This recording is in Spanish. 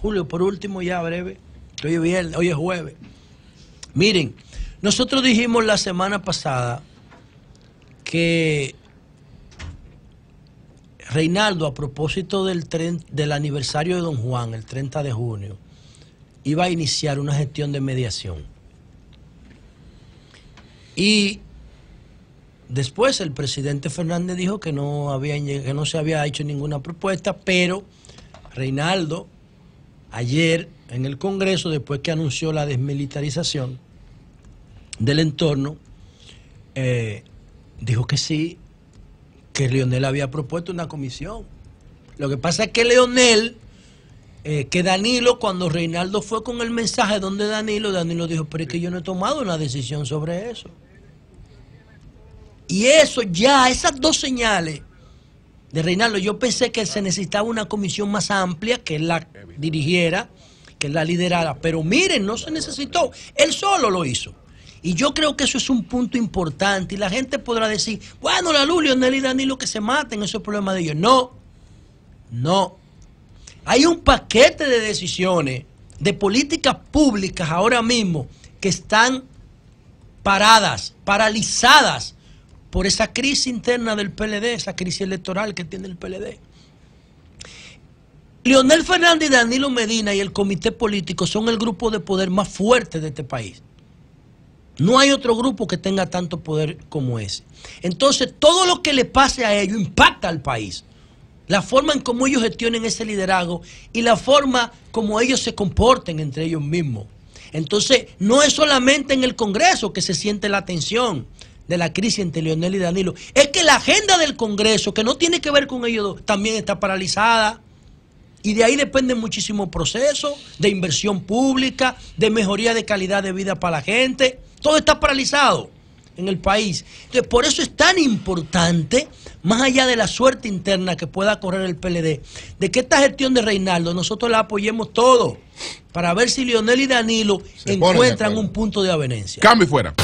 Julio, por último, ya breve, hoy es viernes, hoy es jueves. Miren, nosotros dijimos la semana pasada que Reinaldo, a propósito del, del aniversario de Don Juan, el 30 de junio, iba a iniciar una gestión de mediación. Y después el presidente Fernández dijo que no, había, que no se había hecho ninguna propuesta, pero Reinaldo, ayer en el Congreso, después que anunció la desmilitarización del entorno, eh, dijo que sí, que Leonel había propuesto una comisión. Lo que pasa es que Leonel, eh, que Danilo, cuando Reinaldo fue con el mensaje donde Danilo, Danilo dijo, pero es que yo no he tomado una decisión sobre eso. Y eso ya, esas dos señales de Reinaldo, yo pensé que se necesitaba una comisión más amplia, que él la dirigiera, que la liderara, pero miren, no se necesitó, él solo lo hizo. Y yo creo que eso es un punto importante y la gente podrá decir, bueno, la Luz, Leonel y Danilo que se maten, eso es problema de ellos. No, no. Hay un paquete de decisiones, de políticas públicas ahora mismo que están paradas, paralizadas por esa crisis interna del PLD, esa crisis electoral que tiene el PLD. Leonel Fernández y Danilo Medina y el comité político son el grupo de poder más fuerte de este país. No hay otro grupo que tenga tanto poder como ese. Entonces, todo lo que le pase a ellos impacta al país. La forma en cómo ellos gestionen ese liderazgo y la forma como ellos se comporten entre ellos mismos. Entonces, no es solamente en el Congreso que se siente la tensión de la crisis entre Leonel y Danilo. Es que la agenda del Congreso, que no tiene que ver con ellos dos, también está paralizada. Y de ahí dependen muchísimos procesos de inversión pública, de mejoría de calidad de vida para la gente. Todo está paralizado en el país. Entonces, por eso es tan importante, más allá de la suerte interna que pueda correr el PLD, de que esta gestión de Reinaldo nosotros la apoyemos todo para ver si Leonel y Danilo Se encuentran un punto de avenencia. Cambio y fuera.